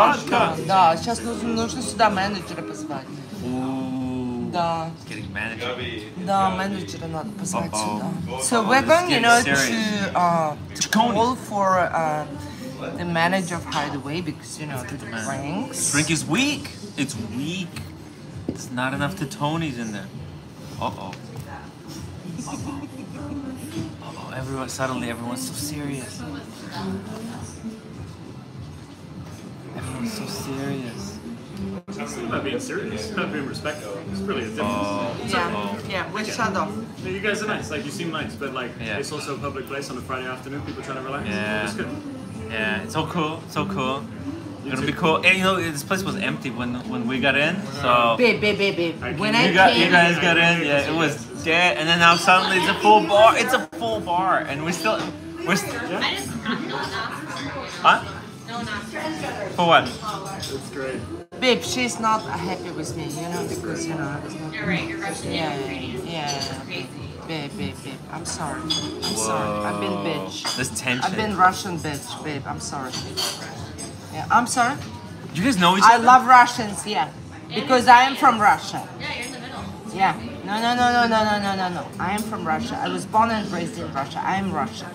Vodka. Да, сейчас нужно, нужно сюда менеджера позвать. Ooh. Да, Getting manager. да, менеджера надо позвать Uh-oh. сюда. So Uh-oh, we're this going, is you know, getting to uh, to Chicone. call for uh, the manager of Hideaway because you know the drinks. Drink is weak. It's weak. There's not enough to Tony's in there. Uh oh. Uh oh. Everyone suddenly everyone's so serious. Everyone's so serious. It's not about being serious, it's about being respectful. It's really a difference. Oh. Yeah, Oh. yeah, we shut off. No, you guys are nice, like you seem nice, but like Yeah. it's also a public place on a Friday afternoon, people trying to relax. Yeah. It's good. Yeah, it's so cool. So cool. It's gonna be cool. And you know, this place was empty when when we got in. So Babe, babe, babe, babe. I When can- I you got came, you guys got in. Yeah, it was dead. And then now suddenly it's a full bar. It's a full bar, and we're still we're. St- I just not no not huh? No not For what? It's great. babe, she's not happy with me, you know, because you know I was not. You're right. You're rushing Yeah, the ingredients. yeah. Babe, babe, babe. I'm sorry. I'm sorry. I've been bitch. There's tension. I've been Russian bitch, babe. I'm sorry. Yeah, I'm sorry. You guys know each I other? love Russians, yeah. Because I am from Russia. Yeah, you're in the middle. Yeah. No, no, no, no, no, no, no, no, no. I am from Russia. I was born and raised in Russia. I am Russian.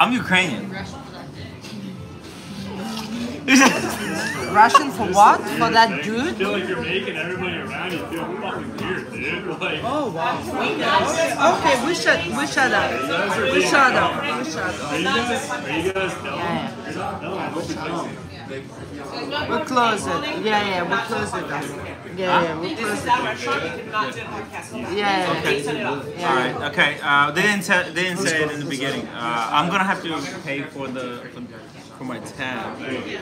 I'm Ukrainian. Russian for that dick. Russian for what? For that dude? feel like you're making everybody around you feel fucking weird, dude. Like, Oh wow. Okay, we shut we shut up. We shut up. We shut up. are you guys, are you guys no? Yeah, You're not no, I hope you We close it. Yeah, yeah, we close it. Yeah, yeah, we close it. Yeah, yeah, Okay. yeah. All right. Okay. Uh, they didn't they didn't say it in the beginning. Uh, I'm gonna have to pay for the for, for my tab. Uh, yeah,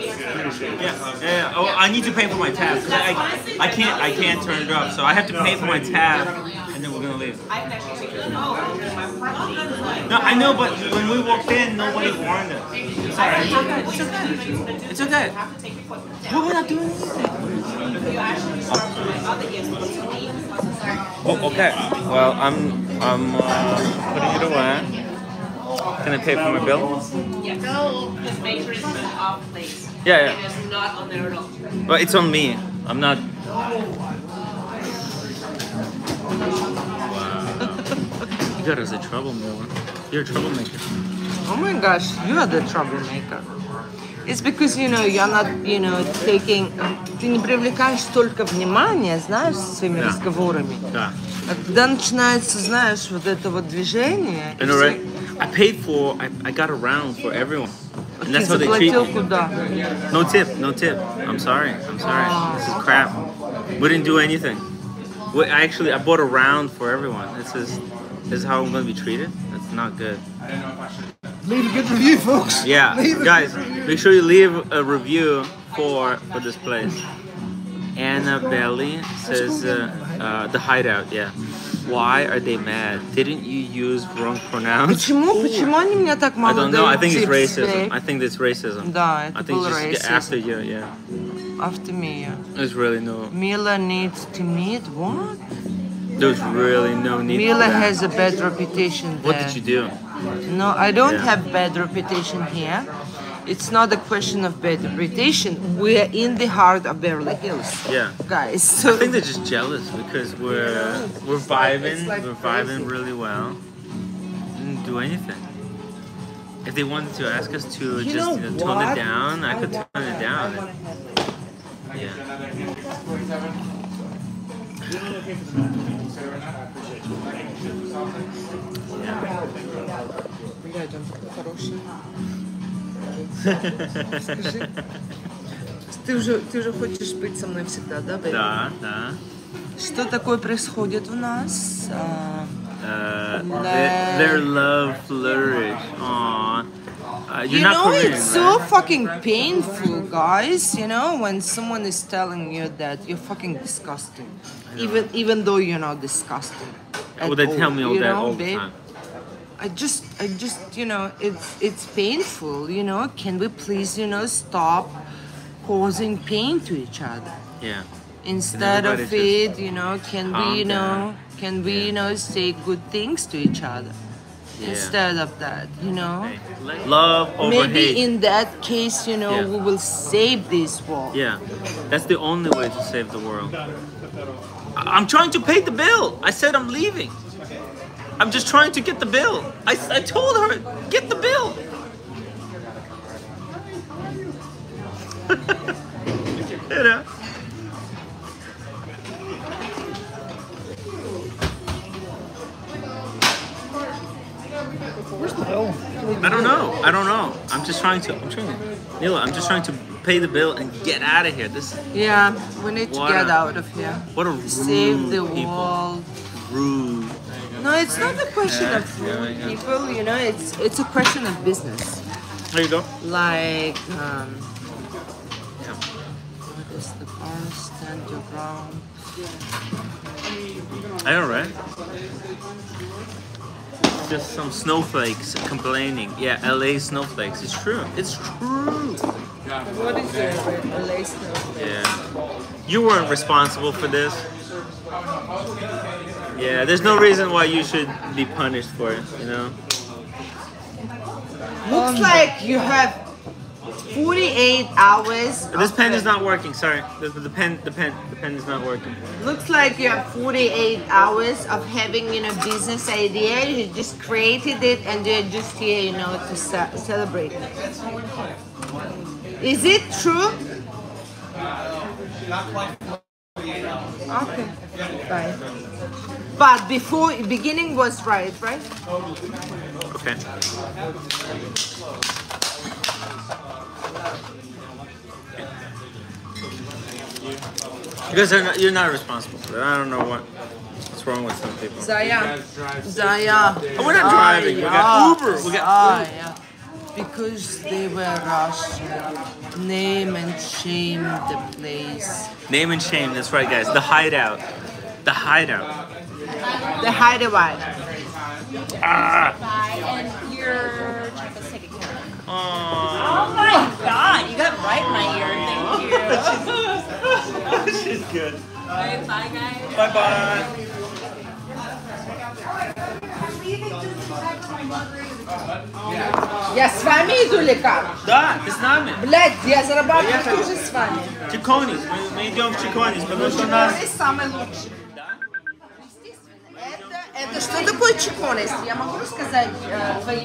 yeah, yeah. Oh, I need to pay for my tab. I, I can't I can't turn it off. So I have to pay for my tab, and then we're gonna leave. No, I know, but when we walked in, nobody warned us. It's alright. It's okay. It's okay. It's okay. We're not doing anything. Oh, okay. Well, I'm I'm uh, putting it away. Can I pay for my bill? Yeah, so just make sure it's off place. Yeah, yeah. It is not on there at all. Well, it's on me. I'm not. Wow. You got us a troublemaker. You're a troublemaker. Oh my gosh, you are the troublemaker. It's because, you know, you're not, you know, taking... Ты не привлекаешь столько внимания, знаешь, своими Да. разговорами. Да. А когда начинается, знаешь, вот это вот движение... I paid for, I, I got around for everyone. And that's how they treat me. No tip, no tip. I'm sorry, I'm sorry. This is crap. Wouldn't do anything. I actually, I bought a round for everyone. This is, this is how I'm going to be treated. That's not good. Leave a good review, folks. Yeah, leave guys, make sure you leave a review for for this place. Annabelle says uh, uh, the hideout. Yeah. Why are they mad? Didn't you use wrong pronouns? Почему, почему они меня так I мало don't know. I дают think it's tips, racism. babe? I think it's racism. Да, I это think был just racism. after you, yeah. After me, yeah. There's really no. Mila needs to meet what? There's really no need. for Mila that. has a bad reputation there. What did you do? No, I don't Yeah. have bad reputation here. it's not a question of bad reputation. We're in the heart of Beverly Hills. Yeah. Guys. So. I think they're just jealous because we're we're vibing. Like we're vibing really well. Didn't do anything. If they wanted to ask us to you just you know, tone it down, I, I could tone it down. And, yeah. yeah. Скажи, ты уже, ты уже хочешь быть со мной всегда, да, baby? Да, да. Что такое происходит у нас? А, Uh, their, their love flourish. Aww. Uh, you know, Korean, it's so right? fucking painful, guys. You know, when someone is telling you that you're fucking disgusting, even even though you're not disgusting. Well, they tell me all that know, all the babe? time. I just, I just, you know, it's it's painful. You know, can we please, you know, stop causing pain to each other Yeah. instead of it? You know, can we, you know, down? can we, Yeah. you know, say good things to each other? Yeah. instead of that, you know? Love over Maybe hate. in that case, you know, Yeah. we will save this world. yeah, that's the only way to save the world. I'm trying to pay the bill. I said I'm leaving. I'm just trying to get the bill. I, I told her, get the bill. you know? Where's the bill? I don't know. I don't know. I'm just trying to. I'm trying to. Nila, I'm just trying to pay the bill and get out of here. This Yeah, we need to get a- out of here. what a rude Save the people. world. Rude. No, it's not a question of yeah, rude yeah. people, you know, it's it's a question of business. There you go. Like, um, what is the bar stand your ground? I know, right? Just some snowflakes complaining. Yeah, LA snowflakes. It's true. It's true. What is the lace Yeah. You weren't responsible for this. Yeah, there's no reason why you should be punished for it, you know? Looks like you have 48 hours. This pen is not working. Sorry, the, the pen, the pen, the pen is not working. Looks like you have 48 hours of having, you know, business idea. You just created it and you're just here, you know, to ce- celebrate Is it true? Okay. Bye. But before, beginning was right, right? Okay. Because they're not, you're not responsible for that. I don't know what what's wrong with some people. Zaya. Zaya. Oh, we're not driving. We got Uber. We got Zaya. Because they were Russian. Name and shame the place. name and shame. That's right, guys. The hideout. The hideout. The hideaway. Ah. Bye, and your check is taken care of. Aww. Oh my god, you got right in my ear. Thank you. She's good. Bye, bye, guys. Bye bye. Я с вами иду или как? Да, ты с нами. Блядь, я зарабатываю Поехали. тоже с вами. Чиконис. Мы, мы идем в Чиконис, потому что у нас... Чиконис самый лучший. Что такое чиконис? Я могу рассказать э, твоим